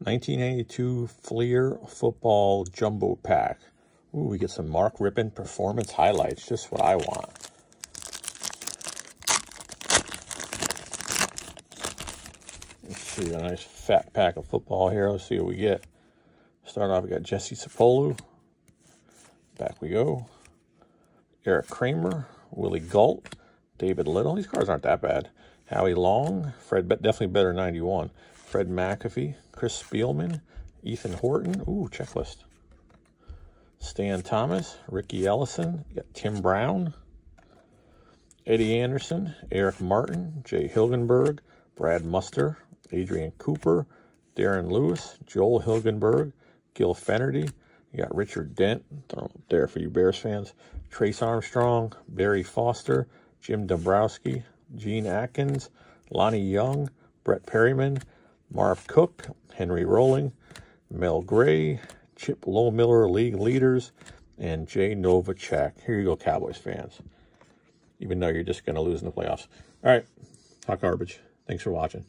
1982 Fleer Football Jumbo Pack. Ooh, we get some Mark Rypien performance highlights. Just what I want. Let's see a nice fat pack of football here. Let's see what we get. Start off, we got Jesse Sapolu. Back we go. Eric Kramer, Willie Gault, David Little. These cards aren't that bad. Howie Long, Fred, definitely better 91. Fred McAfee, Chris Spielman, Ethan Horton. Ooh, checklist. Stan Thomas, Riki Ellison, got Tim Brown, Eddie Anderson, Eric Martin, Jay Hilgenberg, Brad Muster, Adrian Cooper, Darren Lewis, Joel Hilgenberg, Gil Fenerty. You got Richard Dent, there for you Bears fans. Trace Armstrong, Barry Foster, Jim Dombrowski, Gene Atkins, Lonnie Young, Brett Perriman, Marv Cook, Henry Rolling, Mel Gray, Chip Lohmiller, league leaders, and Jay Novacek. Here you go, Cowboys fans. Even though you're just going to lose in the playoffs. All right, talk garbage. Thanks for watching.